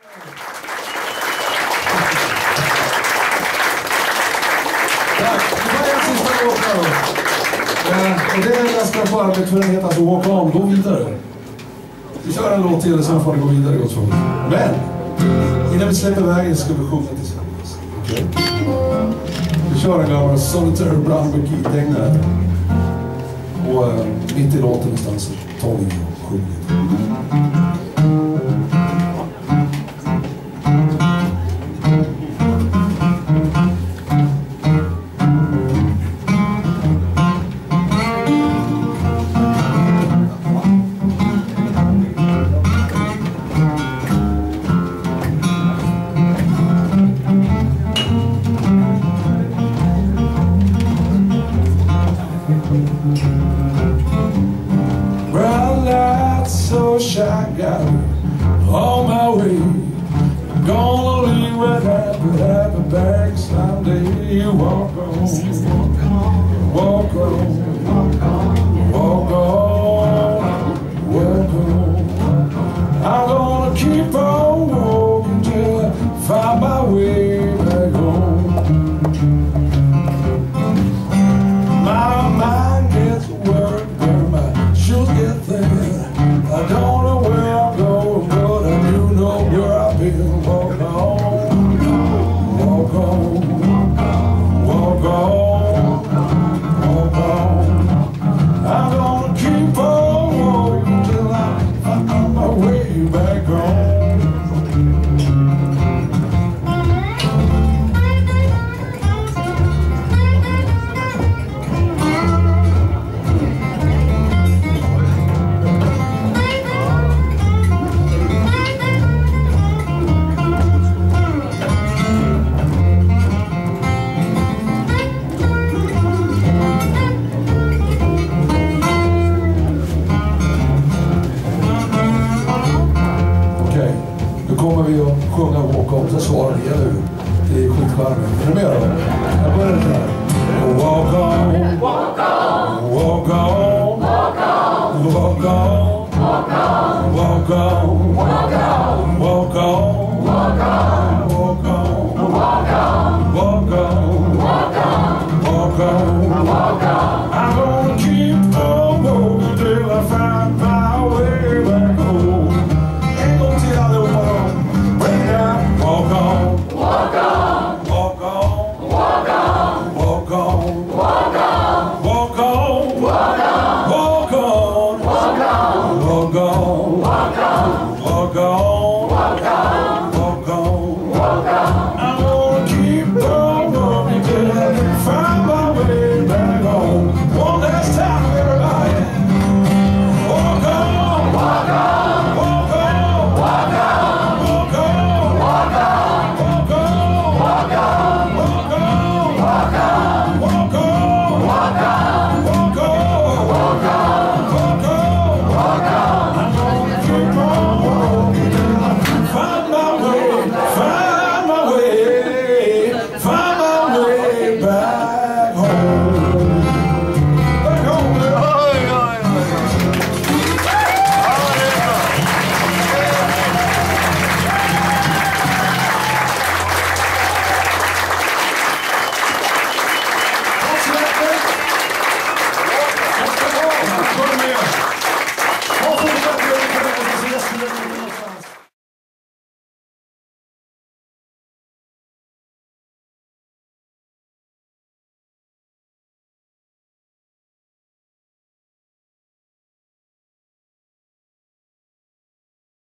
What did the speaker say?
Tack. Det var en sista låt eh, och det är nästa charmigt för den heter alltså Walk On, gå vidare. Vi kör en låt till och sen får ni gå vidare gott folk. Men innan vi släpper vägen ska vi sjunga tillsammans. Okay. Vi kör en gammal Solitary Brown McGee-dänga. Och äh, mitt i låten någonstans så tar vi och sjunger lite. Brown lights so shy, got on my way. Gonna leave with happy, happy back someday. You walk on, kommer vi att sjunga walk-on, så svarar ni nu. Det är skitcharmigt. Är ni med då? Jag börjar lite här. Walk on, walk on, walk on, walk on, walk on, walk on, walk on, walk on, walk on, walk on, walk on, walk on, walk on, walk on, walk on, walk on.